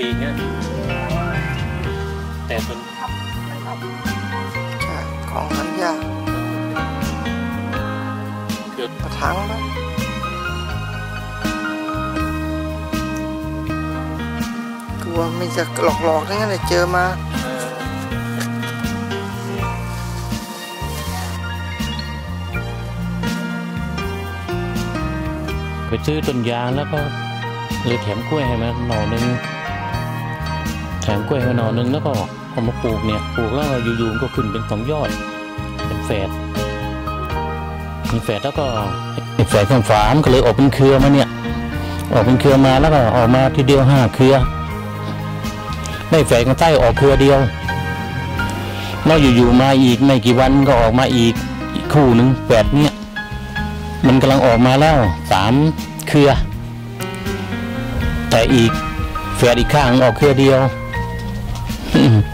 ปีกเนี่ยแต่ส่วนใช่ของทันยาเกิดกระถังนะกลัวไม่จะหลอกๆทั้งนั้นเลยเจอมาเอ่อไปซื้อต้นยางแล้วก็เลยแถมกล้วยให้มาหน่อหนึง แถมกล้วยให้มาหน่อหนึงแล้วก็เอามาปลูกเนี่ยปลูกแล้วอยู่ๆก็ขึ้นเป็นสองยอด เป็นแฝดมีแฝดแล้วก็แฝดข้างฝามันก็เลยออกเป็นเครือมาเนี่ย ออกเป็นเครือมาแล้วก็ออกมาทีเดียวห้าเครือได้แฝดข้างใต้ออกเครือเดียวแล้วอยู่ๆมาอีกไม่กี่วันก็ออกมาอีกคู่หนึ่งแฝดเนี่ยมันกำลังออกมาแล้วสามเครือ แต่อีกแฝดอีกข้างออกเครือเดียว Mm -hmm.